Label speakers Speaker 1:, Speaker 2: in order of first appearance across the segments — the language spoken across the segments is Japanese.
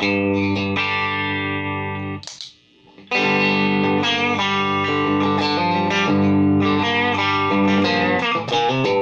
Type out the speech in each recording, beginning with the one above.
Speaker 1: Thank you.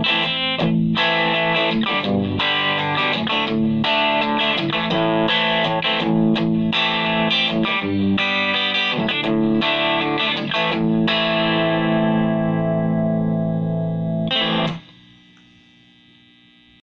Speaker 2: Música